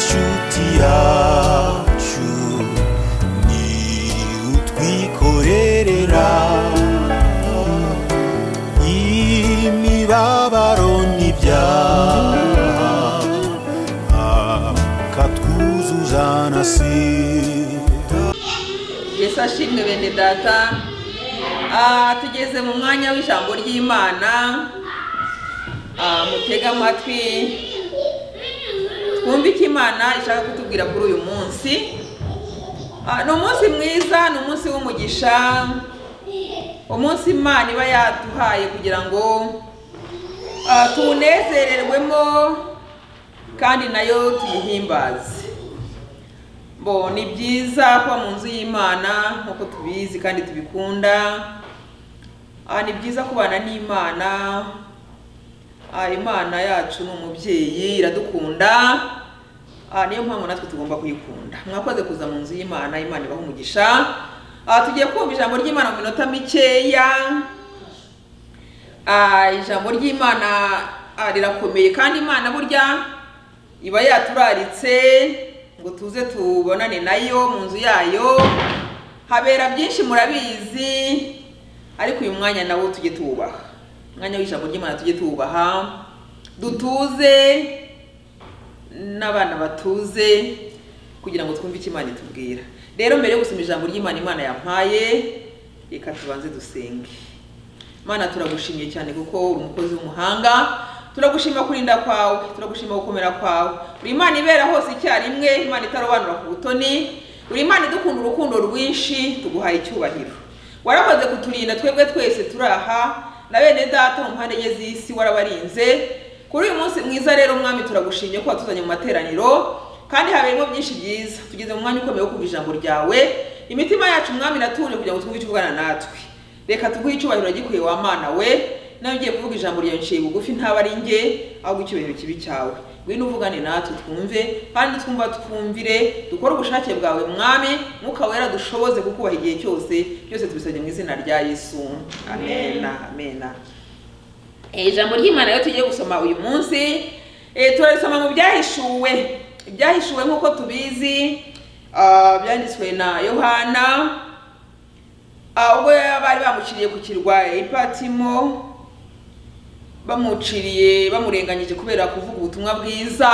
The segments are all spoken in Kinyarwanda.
shuti yacu ni utwikorerera imibabaro n'ibyaha akatwuzuza na sida yesu ashimwe bene data. Ah, tugeze mu mwanya w'ijambo ry'imana. Ah, mutege amatwi. Twumve icyo imana ishaka kutubwira kuri uyu munsi? Ah, ni umunsi mwiza ni umunsi w'umugisha. Umunsi imana iba yaduhaye kugira ngo ah, tuwunezererwemo kandi na yo tuyihimbaze. Bo ni byiza kuba mu nzu y'imana nk'uko tubizi kandi tubikunda. Ah, ni byiza kubana n'imana imana yacu ni umubyeyi iradukunda. Ah, niyo mpamvu natwe tugomba kuyikunda. Mwakoze kuza mu nzu y'imana imana ibaha umugisha. Ah, tugiye kumva ijambo ry'imana mu minota mikeya. Ah, ijambo ry'imana ah, rirakomeye kandi imana burya iba yaturaritse ngo tuze tubonane na yo mu nzu yayo. Habera byinshi murabizi ariko uyu mwanya nawo tujye tuwubaha. Umwanya w'ijambo ry'imana tujye tuwubaha. Dutuze n'abana batuze kugira ngo twumve icyo imana itubwira. Rero mbere yo gusoma ijambo ry'imana imana yampaye reka tubanze dusenge. Mana turagushimiye cyane kuko uri umukozi w'umuhanga. Turagushima kurinda kwawe turagushima gukomera kwawe. Uri imana ibera hose icyarimwe imana itarobanura ku butoni. Uri imana idukunda urukundo rwinshi tuguhaye icyubahiro. Warakoze kuturinda twebwe twese turi aha. Na bene data mu mpande enye z'isi warabarinze kuri uyu munsi mwiza rero mwami turagushimye ko watuzanye mu materaniro kandi haberemo byinshi byiza. Tugeze mu mwanya ukomeye wo kumva ijambo ryawe imitima yacu mwami natuje kugira ngo twumve icyo uvugana natwe. Reka tuguhe icyubahiro gikwiye wa mana we nawe ugiye kuvuga ijambo ryawe nciye bugufi ntaba ahubwo icyubahiro kibi cyawe. Ngwino uvugane natwe twumve kandi twumva twumvire dukore ubushake bwawe mwami mwuka wera dushoboze kukubaha igihe cyose byose tubisabye mu izina rya yesu. Amena amena Eh, ijambo ry'imana rero tugiye gusoma uyu munsi. Eh, turarisoma mu byahishuwe. Ibyahishuwe nk'uko tubizi ah, byanditswe na yohana. Ah, ubwo bari bamuciriye ku kirwa ipatimo bamuciriye bamurenganyije kubera kuvuga ubutumwa bwiza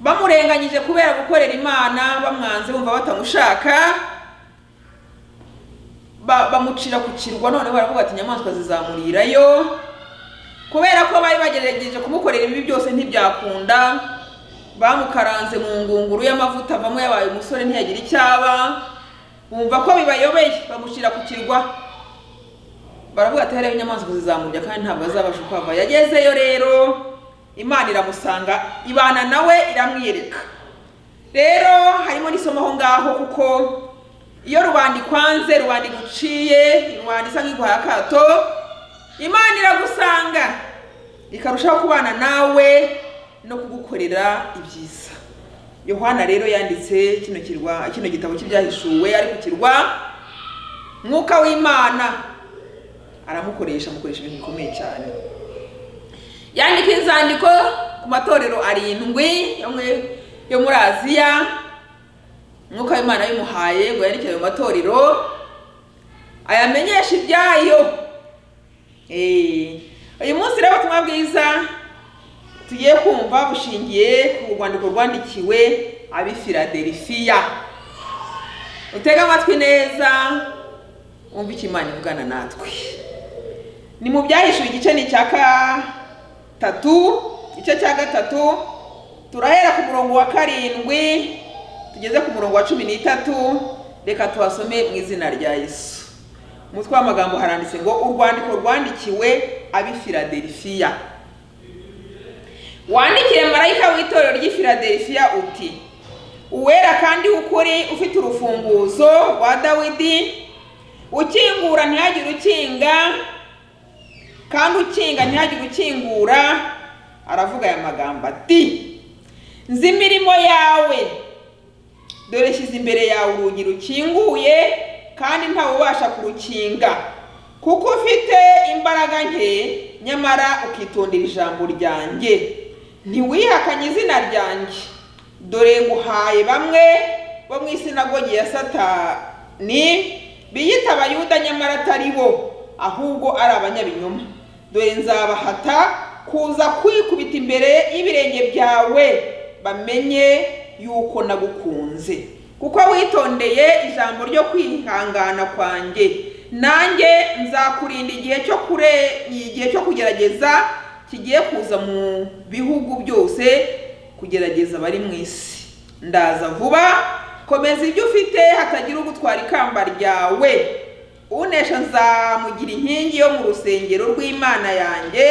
bamurenganyije kubera gukorera imana bamwanze bumva batamushaka ba- bamucira ku kirwa none baravuga ati inyamaswa zizamurirayo. Kubera ko bari bagerageje kumukorera ibibi byose ntibyakunda bamukaranze mu ngunguru y'amavuta avamo yabaye umusore ntiyagira icyaba bumva ko bibayobeye bamushyira ku kirwa. Baravuga ati hariho inyamaswa zizamurya kandi ntabwo azabasha kuhava yagezeyo rero imana iramusanga ibana nawe iramwiyereka rero harimo n'isomo aho ngaho kuko iyo rubanda ikwanze rubanda iguciye rubanda isa nk'iguhaye akato imana iragusanga. Ikarushaho kubana nawe no kugukorera ibyiza. Yohana rero yanditse kino kirwa kino gitabo cy'ibyahishuwe ari ku kirwa mwuka w'imana. Aramukoresha amukoresha ibintu bikomeye cyane. Yandika inzandiko ku matorero arindwi yo muri aziya mwuka w'imana yabimuhaye ngo yandikire ayo matorero ayamenyesha ibyayo. Eh, uyu munsi rero ubutumwa bwiza tugiye kumva bushingiye ku rwandiko rwandikiwe ab'i filadelifiya utege amatwi neza wumve icyo imana ivugana natwe. Ni mu byahishuwe igice ni icya gatatu igice cya gatatu turahera ku murongo wa karindwi tugeze ku murongo wa cumi n'itatu. Reka tuhasome mu izina rya yesu. Umutwe w'amagambo haranditse ngo urwandiko rwandikiwe ab'i filadelifiya wandikire marayika w'itorero ry'i filadelifiya uti uwera kandi w'ukuri ufite urufunguzo rwa dawidi ukingura ntihagire ukinga kandi ukinga ntihagire ukingura aravuga aya magambo ati nzi imirimo yawe. Dore shyize imbere yawe urugi rukinguye kandi ntawe ubasha kurukinga. Kuko ufite imbaraga nke nyamara ukitondera ijambo ryanjye. Ntiwihakanye izina ryanjye. Dore nguhaye bamwe bo mu isinagogi ya satani biyita abayuda nyamara atari bo ahubwo ari abanyabinyoma. Dore nzabahata kuza kwikubita imbere y'ibirenge byawe bamenye yuko nagukunze. Kuko witondeye ijambo ryo kwihangana kwanjye. Nanjye nzakurinda igihe cyo kure igihe cyo kugerageza kigiye kuza mu bihugu byose kugerageza abari mu isi. Ndaza vuba komeza ibyo ufite hatagira ugutwara ikamba ryawe. Unesha nzamugira inkingi yo mu rusengero rw'imana yanjye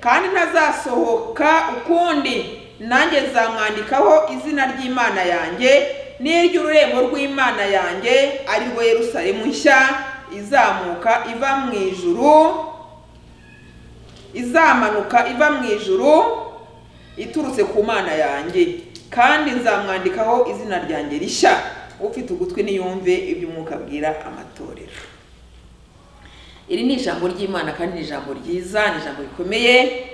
kandi ntazasohoka ukundi. Nanjye nzamwandikaho izina ry'imana yanjye n'iry'ururembo rw'imana yanjye ari rwo yerusalemu nshya izamuka iva mu ijuru izamanuka iva mu ijuru iturutse ku mana yanjye. Kandi nzamwandikaho izina ryanjye rishya. Ufite ugutwi niyumve ibyo umwuka abwira amatorero. Iri ni ijambo ry'imana kandi ni ijambo ryiza ni ijambo rikomeye.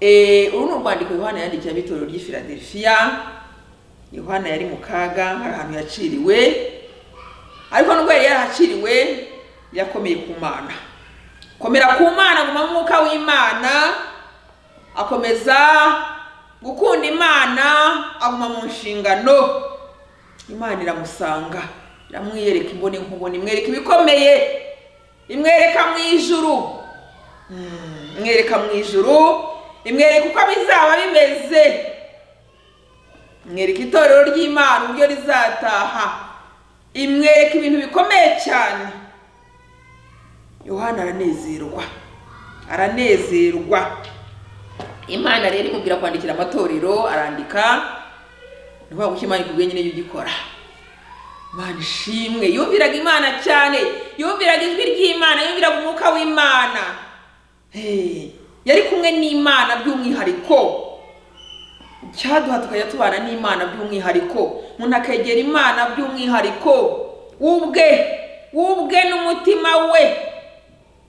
Eh, uru ni urwandiko yohana yandikiye ab'itorero ry'i filadelfiya yohana yari mu kaga hari ahantu yaciriwe. Ariko nubwo yari yarahaciriwe yakomeye ku mana. Komera ku mana mu mwuka w'imana. Akomeza gukunda imana aguma mu nshingano. Imana iramusanga iramwiyereka imboni nkubona imwereka ibikomeye. Imwereka mu ijuru. Imwereka mu ijuru. Imwereka uko bizaba bimeze. Imwereka itorero ry'imana uburyo rizataha. Imwereka ibintu bikomeye cyane. Yohana aranezerwa. Aranezerwa. Imana rero imubwira kwandikira amatorero arandika. Ni ukuvuga ko imana ikubwiye nyine ugikora. Imana ishimwe yumviraga imana cyane. Yumviraga ijwi ry'imana. Yumviraga umwuka w'imana. Hey, yari kumwe n'imana by'umwihariko. Cyaduha tukajya tubana n'imana by'umwihariko. Umuntu akegera imana by'umwihariko. Ubwe ubwe n'umutima we.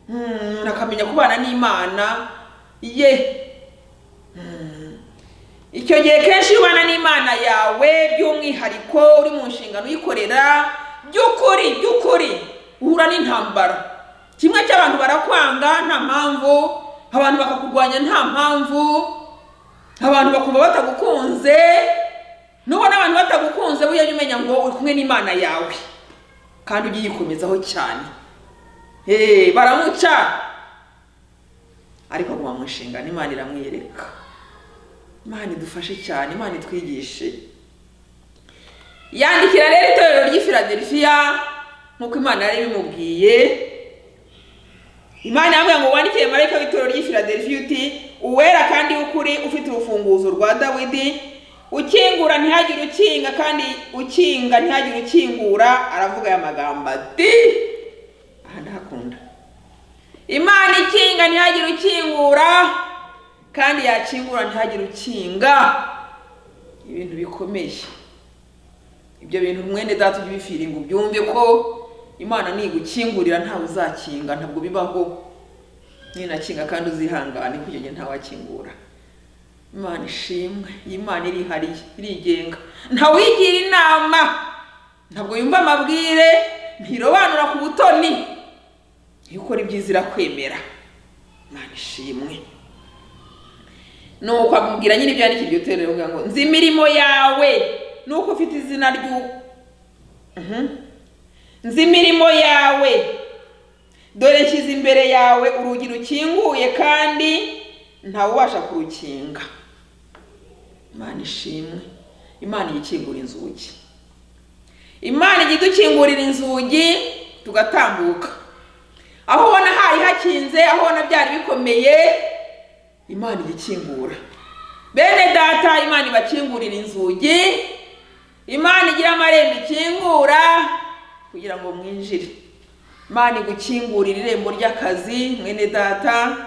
Hmm, akamenya kubana n'imana. Ye. Icyo gihe kenshi ubana n'imana yawe by'umwihariko uri mu nshingano uyikorera by'ukuri by'ukuri uhura n'intambara. Kimwe cy'abantu barakwanga nta mpamvu. Abantu bakakurwanya nta mpamvu. Abantu bakumva batagukunze. Nubona abantu batagukunze bujya jya umenya ngo uri kumwe n'imana yawe. Kandi ujye uyikomezaho cyane. Eh, baramuca. Ariko aguma mu nshingano imana iramwiyereka. Imana idufashe cyane imana itwigishe. Yandikira rero itorero ry'i filadelfiya nk'uko imana yari ibimubwiye. Imana yambwira ngo wandikire marayika w'itorero ry'i filadelfiya uti uwera kandi w'ukuri ufite urufunguzo rwa dawidi. Ukingura ntihagire ukinga kandi ukinga ntihagire ukingura aravuga aya magambo ati aha ndahakunda. Imana ikinga ntihagire ukingura kandi yakingura ntihagire ukinga. Ibintu bikomeye ibyo bintu mwene data ujye ubifiringa ubyumve ko imana nigukingurira ntawe uzakinga ntabwo bibaho. Ninakinga kandi uzihangane icyo gihe ntawakingura imana ishimwe. Iyi Imana irihariye irigenga. Ntawigira inama. Ntabwo yumva amabwire ntirobanura ku butoni. Iyo ukora ibyiza irakwemera. Imana ishimwe. Nuko amubwira nyine ibyo yandikira iryo torero avuga ngo nzi imirimo yawe. Nuko ufite izina ry'u Mhm. nzi imirimo yawe. Dore nshyize imbere yawe urugi rukinguye kandi ntawubasha kurukinga. Imana ishimwe. Imana ijya ikingura inzugi. Imana ijya idukingurira inzugi tugatambuka. Aho ubona hari hakinze aho ubona byari bikomeye imana ijya ikingura bene data imana ibakingurira inzugi. Imana igira amarembo ikingura kugira ngo mwinjire. Imana igukingurira irembo ry'akazi mwene data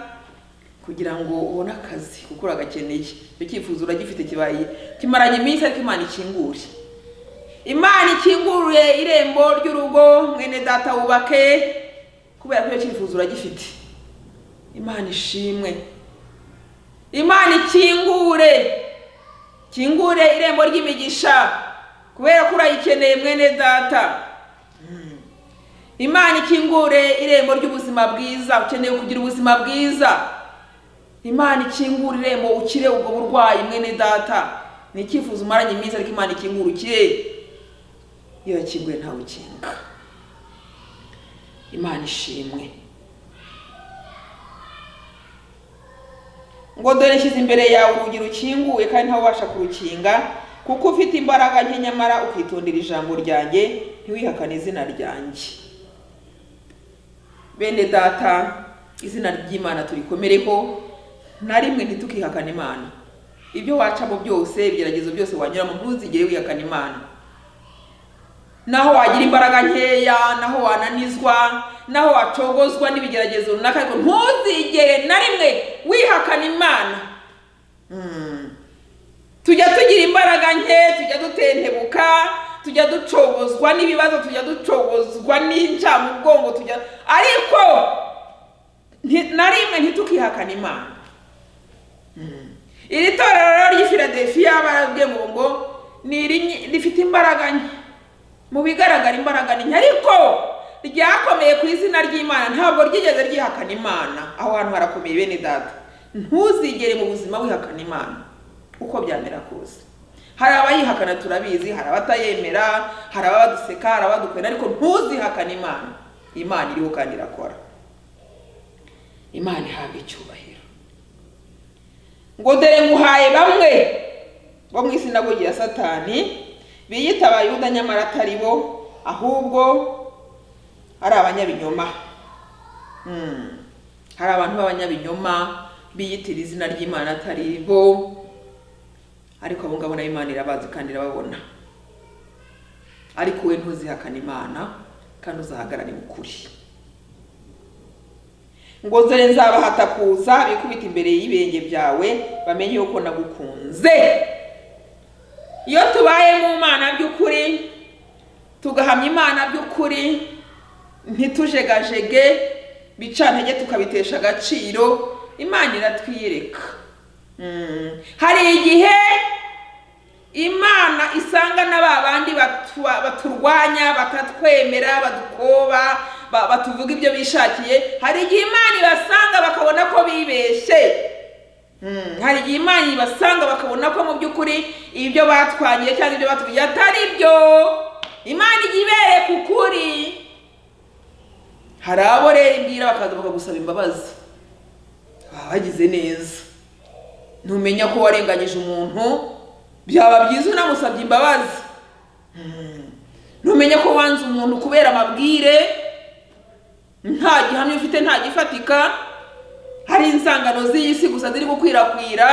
kugira ngo ubone akazi kuko uragakeneye icyo cyifuzo uragifite kibaye kimaranye iminsi ariko imana ikingure. Imana ikingure irembo ry'urugo mwene data wubake kubera ko icyo cyifuzo uragifite. Imana ishimwe. Imana ikingure. Kingure irembo ry'imigisha kubera ko urayikeneye mwene data. Imana ikingure irembo ry'ubuzima bwiza. Ukeneye kugira ubuzima bwiza. Imana ikingura irembo ukire ubwo burwayi mwene data. Ni icyifuzo umaranye iminsi ariko imana ikingura ukire. Iyo yakinguye ntawe ukinga. Imana ishimwe. Ngo dore nshyize imbere yawe urugi rukinguye kandi ntawe ubasha kurukinga kuko ufite imbaraga nke nyamara ukitondera ijambo ryanjye ntiwihakane izina ryanjye. Bene data izina ry'imana turikomereho na rimwe ntitukihakane imana. Ibyo wacamo byose ibigeragezo byose wanyuramo ntuzigere wihakana imana. Naho wagira imbaraga nkeya naho wananizwa naho wacogozwa n'ibigeragezo runaka ariko ntuzigere na rimwe wihakana imana. Mm. tujya tugira imbaraga nke tujya dutentebuka tujya ducogozwa n'ibibazo tujya ducogozwa n'incamugongo tujya ariko na rimwe ntitukihakana imana. Iri torero rero ry'i filadelfiya barabwiye ngo ngo ni rifite imbaraga nke mu bigaragara imbaraga ni ariko ryakomeye ku izina ry'imana ntabwo ryigeze ryihakana imana. Aho hantu harakomeye bene data. Ntuzigere mu buzima wihakana imana uko byamera kose. Hari abayihakana turabizi hari abatayemera hari abaduseka hari abadukwena ariko ntuzihakane imana. Imana iriho kandi irakora. Imana ihabwa icyubahiro. Ngo dore nguhaye bamwe bo mu isinagogi ya satani biyita abayuda nyamara atari bo ahubwo ari abanyabinyoma. Hmm. hari abantu b'abanyabinyoma biyitira izina ry'imana atari bo ariko abo ngabo na yo imana irabazi kandi irababona. Ariko we ntuzihakane imana kandi uzahagarare mu kuri ngo dore nzabahata kuza bikubita imbere y'ibirenge byawe bamenye yuko nagukunze. Iyo tubaye mu mana by'ukuri tugahamya imana by'ukuri ntitujegajege bicantege tukabitesha agaciro imana iratwiyereka Mm. hari igihe imana isanga na ba bandi batu- baturwanya batatwemera badukoba ba- batuvuga ibyo bishakiye hari igihe imana ibasanga bakabona ko bibeshye hari igihe imana ibasanga bakabona ko mu by'ukuri ibyo batwangiye cyangwa ibyo batubwiye atari byo. Imana ijya ibereka ukuri hari abo rero ibwira bakaza bakagusaba imbabazi. Baba bagize neza. Ntumenya ko warenganyije umuntu. Byaba byiza unamusabye imbabazi. Mm. ntumenya ko wanze umuntu kubera amabwire. Nta gihamya ufite nta gifatika. Hari insangano z'iyi si gusa ziri gukwirakwira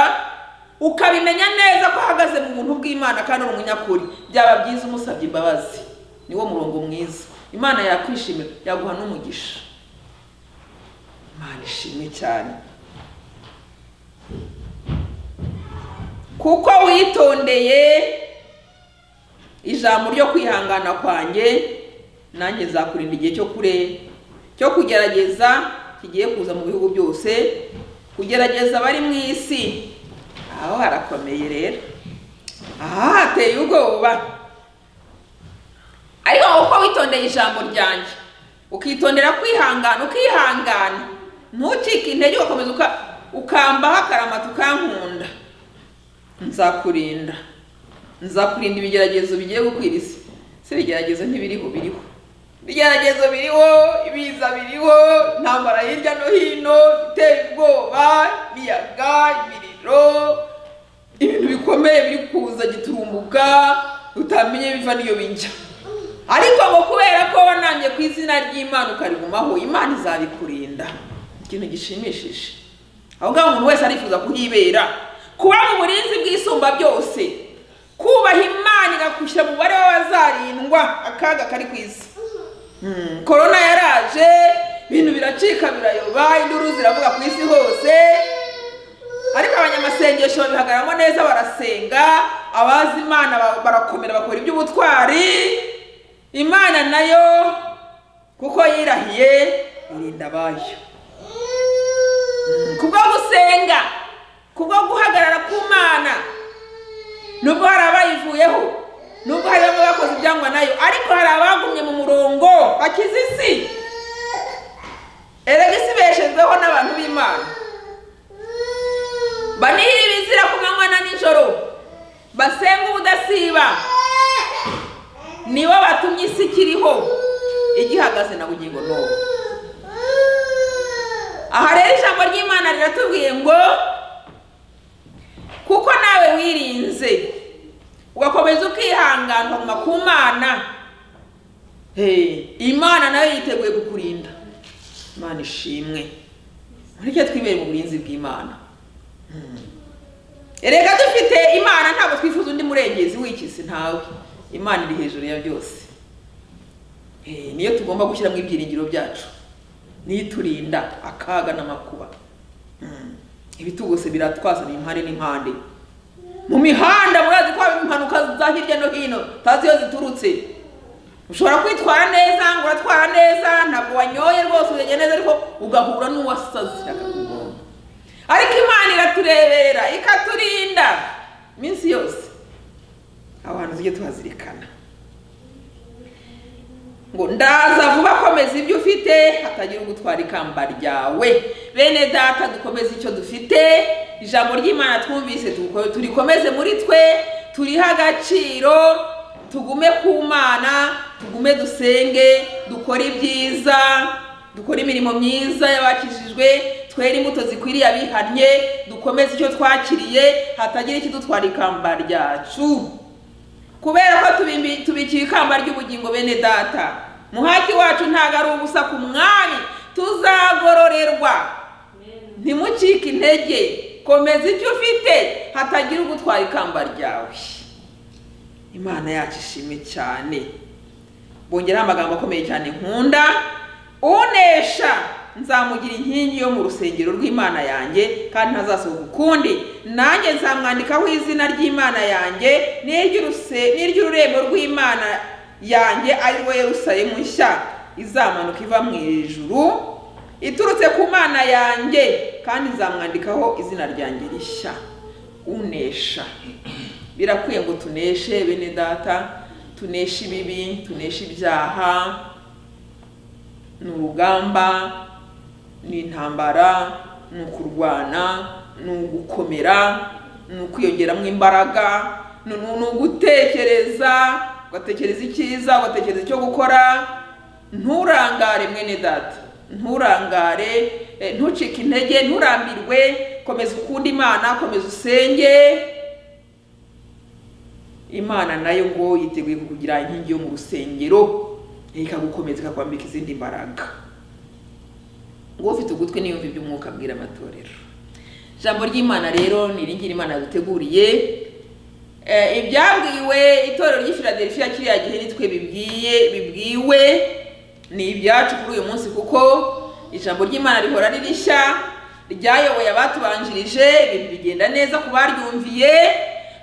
ukabimenya neza ko ahagaze mu buntu bw'imana kandi uri umunyakuri. Byaba byiza umusabye imbabazi. Niwo murongo mwiza. Imana yakwishimira yaguha n'umugisha. Imana ishimwe cyane. Kuko witondeye ijambo ryo kwihangana kwanjye nanjye nzakurinda igihe cyo kure cyo kugerageza kigiye kuza mu bihugu byose kugerageza abari mu isi. Aho harakomeye rero. Aha hateye ubwoba. Ariko uko witondeye ijambo ryanjye ukitondera kwihangana ukihangana ntucike intege ugakomeza uka- ukambaho akaramata ukankunda nzakurinda. Nzakurinda ibigeragezo bigiye gukwira isi. Si ibigeragezo ntibiriho biriho. Ibigeragezo biriho ibiza biriho intambara hirya no hino biteye ubwoba imiyaga imiriro ibintu bikomeye biri kuza giturumbuka utamenye biva n'iyo bijya. Ariko ngo kubera ko wanambye ku izina ry'imana ukarigumaho imana izabikurinda. Ikintu gishimishije. Aho ngaho umuntu wese arifuza kuhibera kuba mu burinzi bw'isumba byose kubaha imana igagushyira mu mubare w'abazarindwa akaga kari ku isi. Korona yaraje ibintu biracika birayoba induru ziravuga ku isi hose. Ariko abanyamasengesho babihagararamo neza barasenga abazi imana ba- barakomera bakora iby'ubutwari. Imana na yo kuko yirahiye irinda abayo. Kubwo gusenga kubwo guhagarara ku mana nubwo hari abayivuyeho nubwo hari bamwe ibyangwa na yo ariko hari abagumye mu murongo bakize isi erega isi beshejweho n'abantu b'imana. Banihira ibizira ku manywa na nijoro. Basenga ubudasiba. Nibo batumye isi ikiriho igihagaze na bugingo n'ubu aha rero ijambo ry'imana riratubwiye ngo kuko nawe wirinze ugakomeza ukihangana ku mana. Imana na yo yiteguye kukurinda. Imana ishimwe. Mureke twibere mu burinzi bw'imana. Hmm. erega dufite imana ntabwo twifuza undi murengezi w'ikisi ntawe. Imana iri hejuru ya byose. Niyo tugomba gushyiramo ibyiringiro byacu. Niyo iturinda akaga n'amakuba. Hmm. ibitugose biratwazana impande n'impande. Mu mihanda murazi ko haba impanuka za hirya no hino tazi iyo ziturutse. Ushobora kwitwara neza ngo uratwara neza ntabwo wanyoye rwose urege neza ariko ugahura n'uwasaze ariko imana iratureberera ikaturinda iminsi yose. Aho hantu tujye tuhazirikana. Ngo ndaza vuba komeza ibyo ufite hatagira ugutwara ikamba ryawe. Bene data dukomeze icyo dufite. Ijambo ry'imana twumvise turikomeze muri twe turihe agaciro tugume ku mana tugume dusenge dukore ibyiza dukore imirimo myiza y'abakijijwe twere imbuto zikwiriye abihannye dukomeze icyo twakiriye hatagira ikidutwara ikamba ryacu. Kubera ko tubikiwe ikamba ry'ubugingo bene data muhati wacu ntabwo ari ubusa ku mwami tuzagororerwa. Ntimucike intege komeza icyo ufite hatagira ugutwara ikamba ryawe. Imana yacu ishimwe cyane. Bongeraho amagambo akomeye cyane. Nkunda unesha. Nzamugira inkingi yo mu rusengero rw'imana yanjye kandi ntazasohoka ukundi. Nanjye nzamwandikaho izina ry'imana yanjye n'iry'ururembo rw'imana yanjye ari we yerusalemu nshya. Izamanuka iva mu ijuru iturutse ku mana yanjye kandi nzamwandikaho izina ryanjye rishya. Unesha. Birakwiye ngo tuneshe bene data. Tuneshe ibibi tuneshe ibyaha ni urugamba ni intambara ni ukurwana ni ugukomera ni ukwiyongeramo imbaraga ni ugutekereza ugatekereza icyiza ugatekereza icyo gukora. Nturangare mwene data nturangare eh, ntucike intege nturambirwe komeza ukunda imana komeza usenge imana na yo ngo yiteguye kukugira inkingi yo mu rusengero ikagukomeza ikakwambika izindi mbaraga. Ngo ufite ugutwi niyumva iby'umwuka abwira amatorero. Ijambo ry'imana rero ni iringiri imana yaduteguriye Eh, ibyabwiwe itorero ry'i Philadelphia kiriya gihe nitwe bibwiye bibwiwe ni ibyacu kuri uyu munsi kuko ijambo ry'imana rihora ari rishya ryayoboye abatubanjirije ibintu bigenda neza ku baryumviye.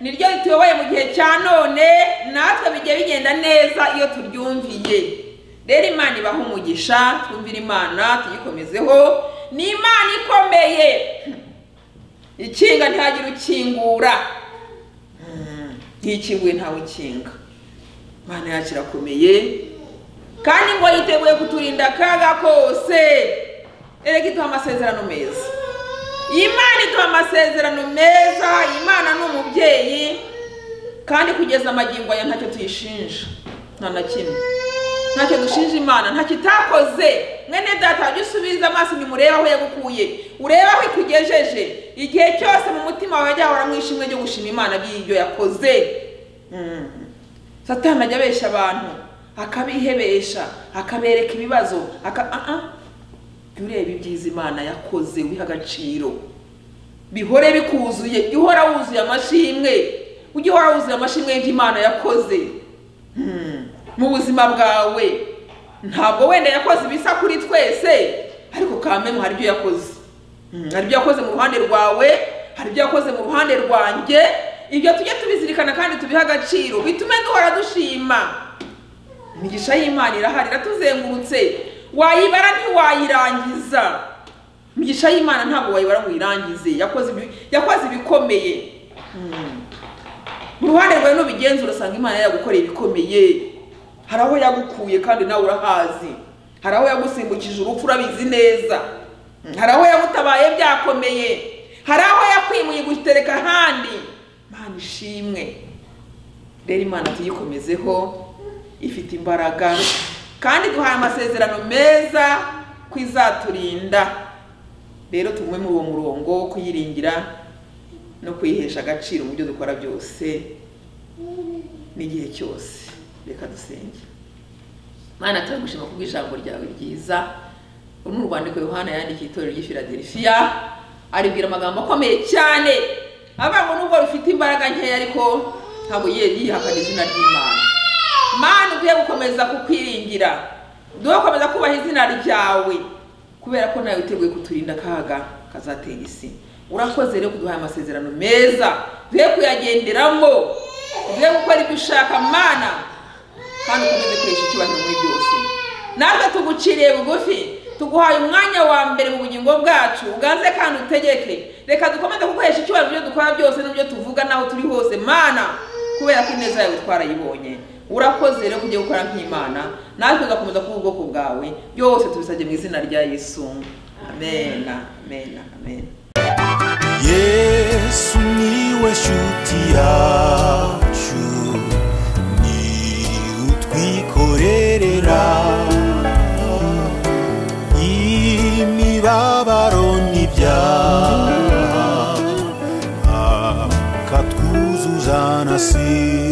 Niryo rituyoboye mu gihe cya none natwe bijya bigenda neza iyo turyumviye rero imana ibaha umugisha twumvire imana tuyikomezeho. Ni imana ikomeye. Ikinga ntihagire ukingura. Ntikinguye ntawe ukinga imana yacu irakomeye kandi ngo yiteguye kuturinda akaga kose. Erega iduha amasezerano meza. Iyi mana iduha amasezerano meza iyi mana ni umubyeyi kandi kugeza amagingo aya ntacyo tuyishinja. Nta na kimwe. Ntacyo dushinja imana ntacyo itakoze mwene data jya usubiza amaso inyuma urebe aho yagukuye. Urebe aho ikugejeje. Igihe cyose mu mutima wawe jya hahora mwishimwe ryo gushima imana by'ibyo yakoze. Mm. satani ajya abeshya abantu akabihebesha akabereka ibibazo aka ah ah. Jya ureba ibyiza imana yakoze wiha agaciro. Bihore bikuzuye jya uhora wuzuye amashimwe. Ujye uhora wuzuye amashimwe y'ibyo imana yakoze. Hmm. mu buzima bwawe. Ntabwo wenda yakoze ibisa kuri twese. Ariko kamemu hari ibyo yakoze. Hmm, hari ibyo yakoze mu ruhande rwawe hari ibyo yakoze mu ruhande rwanjye. Ibyo tujye tubizirikana kandi tubihe agaciro. Bitume duhora dushima. Imigisha y'imana irahari iratuzengurutse. Wayibara ntiwayirangiza. Imigisha y'imana ntabwo wayibara ngo uyirangize. Yakoze ibi- yakoze ibikomeye. Mm. mu ruhande rwawe nubigenza urasanga imana yagukoreye ibikomeye. Hari aho yagukuye kandi nawe urahazi. Hari aho yagusimbukije urupfu urabizi neza. Mm, hari aho yagutabaye byakomeye. Hari aho yakwimuye gutereka ahandi. Mana ishimwe. Rero imana tuyikomezeho ifite imbaraga. Kandi duhaye amasezerano meza ko izaturinda rero tugume muri uwo murongo wo kuyiringira no kuyihesha agaciro mu byo dukora byose n'igihe cyose. Reka dusenge. Mana turagushima ku bw'ijambo ryawe ryiza. Uru ni urwandiko yohana yandikiye itorero ry'i filadelifiya aribwira amagambo akomeye cyane. Avuga ngo nubwo rufite imbaraga nkeya ariko ntabwo yihakana izina ry'imana. Mana ugiye gukomeza kukwiringira? Duhe gukomeza kubaha izina ryawe. Kubera ko nawe witeguye kuturinda akaga kazatera isi. Urakoze rero kuduha amasezerano meza. Duhe kuyagenderamo. Duhe gukora ibyo ushaka mana. Kandi ukomeze kuresha icyubahiro muri byose. Natwe tuguciriye bugufi. Tuguhaye umwanya wa mbere mu bugingo bwacu. Uganze kandi utegeke. Reka dukomeze kuguhesha icyubahiro mu byo dukora byose n'ibyo tuvuga n'aho turi hose mana. Kubera ko ineza yawe twarayibonye urakoze rero ugiye gukora nk'imana. Natwe ugakomeza kuba ubwoko bwawe. Byose tubisabye mu izina rya yesu. Amena amena amena yesu ni we shuti yacu. Ni utwikorerera. Imibabaro n'ibyaha. Akatwuzuzana si